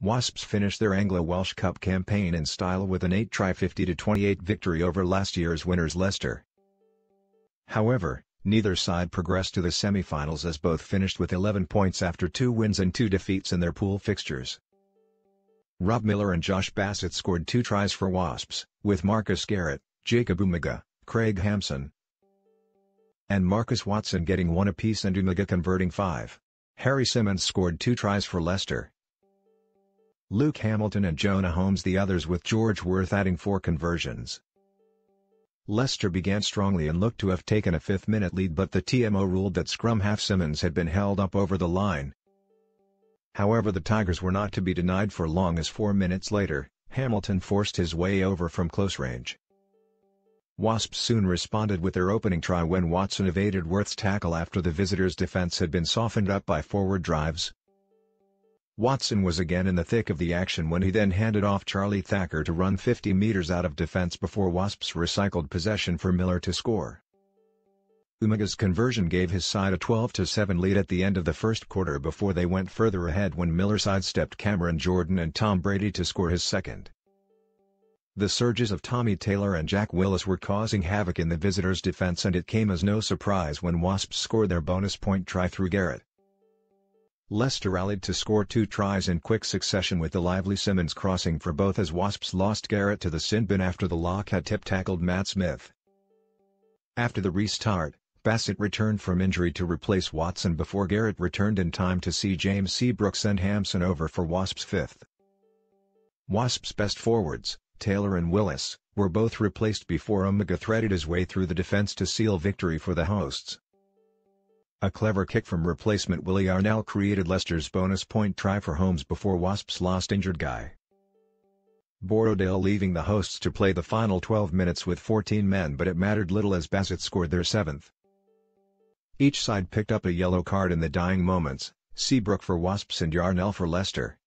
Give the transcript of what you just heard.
Wasps finished their Anglo-Welsh Cup campaign in style with an 8-try 50-28 victory over last year's winners Leicester. However, neither side progressed to the semi-finals as both finished with 11 points after two wins and two defeats in their pool fixtures. Rob Miller and Josh Bassett scored two tries for Wasps, with Marcus Garrett, Jacob Umaga, Craig Hampson, and Marcus Watson getting one apiece and Umaga converting five. Harry Simmons scored two tries for Leicester. Luke Hamilton and Jonah Holmes the others with George Worth adding four conversions. Leicester began strongly and looked to have taken a fifth-minute lead but the TMO ruled that scrum half Simmons had been held up over the line. However the Tigers were not to be denied for long as four minutes later, Hamilton forced his way over from close range. Wasps soon responded with their opening try when Watson evaded Worth's tackle after the visitors' defense had been softened up by forward drives. Watson was again in the thick of the action when he then handed off Charlie Thacker to run 50 meters out of defense before Wasps recycled possession for Miller to score. Umaga's conversion gave his side a 12-7 lead at the end of the first quarter before they went further ahead when Miller sidestepped Cameron Jordan and Tom Brady to score his second. The surges of Tommy Taylor and Jack Willis were causing havoc in the visitors' defense and it came as no surprise when Wasps scored their bonus point try through Garrett. Leicester rallied to score two tries in quick succession with the lively Simmons crossing for both as Wasps lost Garrett to the sin bin after the lock had tip-tackled Matt Smith. After the restart, Bassett returned from injury to replace Watson before Garrett returned in time to see James Seabrook send Hampson over for Wasps' fifth. Wasps' best forwards, Taylor and Willis, were both replaced before Umaga threaded his way through the defense to seal victory for the hosts. A clever kick from replacement Willie Arnell created Leicester's bonus point try for Holmes before Wasps lost injured Guy. Borrowdale leaving the hosts to play the final 12 minutes with 14 men but it mattered little as Bassett scored their seventh. Each side picked up a yellow card in the dying moments, Seabrook for Wasps and Yarnell for Leicester.